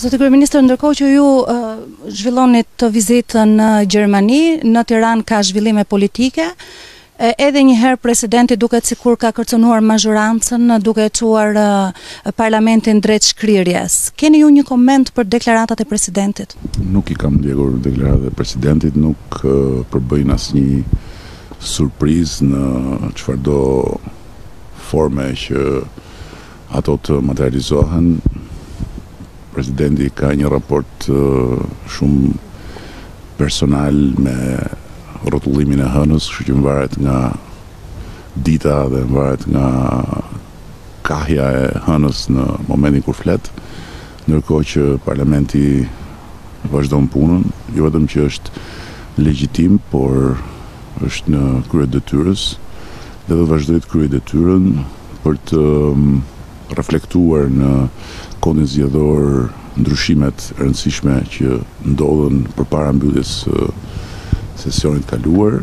Zoti kryeministër, ndërkohë që ju zhvilloni këtë vizitën në Gjermani, në Tiranë ka zhvillime politike. Edhe një herë presidenti duket sikur ka kërcënuar mazhorancën duke e çuar parlamentin drejt shkrirjes. Keni ju një koment për deklaratat e presidentit? Nuk i kam ndjekur deklaratat e presidentit, nuk përbëjnë asnjë surprizë në çfarëdo forme që ato të materializohen. Presidenti ka një raport shumë personal me rrotullimin e hënës, kështu që mvaret nga dita dhe mvaret nga kahja e hënës në momentin kur flet. Ndërkohë që Parlamenti vazhdon punën, jo vetëm që është legjitim, por është në krye të detyrës dhe do të vazhdojë të kryejë detyrën për të reflektuar në Kodin Zgjedhor ndryshimet e rëndësishme që ndodhën përpara mbylljes së sesionit të kaluar,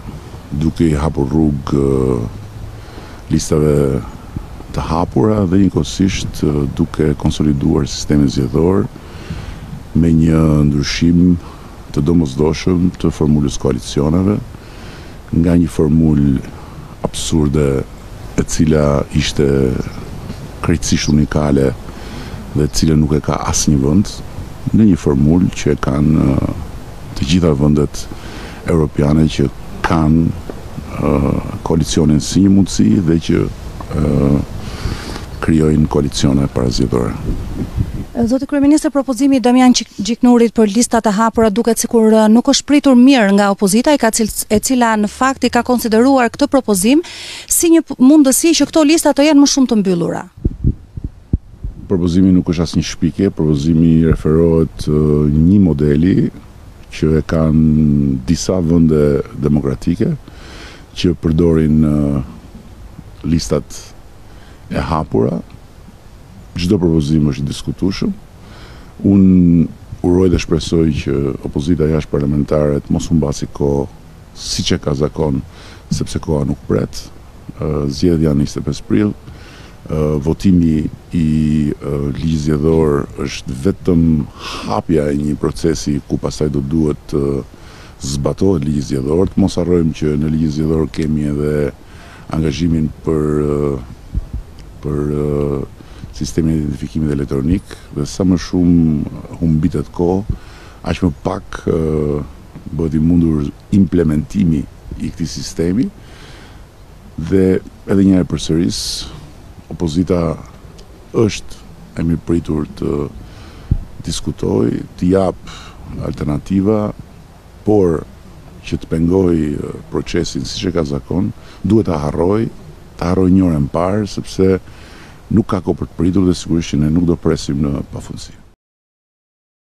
duke i hapur rrugë listave të hapura dhe njëkohësisht duke konsoliduar sistemin zgjedhor me një ndryshim të domosdoshëm të formulës koalicioneve nga një formulë absurde e cila ishte krejtësisht unikale dhe të cilën nuk e ka asnjë vend në një formulë që e kanë të gjitha vendet europiane që kanë koalicionin si një mundësi dhe që krijojnë koalicione parazgjedhore. Zoti kryeministër, propozimi i Damian Gjiknurit për lista të hapura duket sikur nuk është pritur mirë nga opozita, e cila në fakt i ka konsideruar këtë propozim si një mundësi që këto lista të jenë më shumë të mbyllura. Propozimi nuk është asnjë shpikje, propozimi referohet një modeli që e kanë disa vende demokratike që përdorin listat e hapura. Çdo propozim është i diskutueshëm. Unë uroj dhe shpresoj që opozita jashtëparlamentare të mos humbasi kohë Siç e ka zakon, sepse koha nuk pret, zgjedhjet janë njëzet e pesë prill, votimi i Ligjit Zgjedhor është vetëm hapja e një procesi ku pastaj do duhet të zbatohet Ligji Zgjedhor, të mos harrojmë që në Ligjin Zgjedhor kemi edhe angazhimin për për sistemin e identifikimit elektronik dhe sa më shumë humbitet kohë, Aq më pak bëhet i mundur implementimi i këtij sistemi dhe edhe një herë përsëris opozita është e mirëpritur të diskutojë, të japë alternativa, por që të pengojë procesin siç e ka zakon, duhet ta harrojë, ta harrojë një orë e më parë sepse nuk ka kohë për të pritur dhe sigurisht që ne nuk do presim në pafundësi.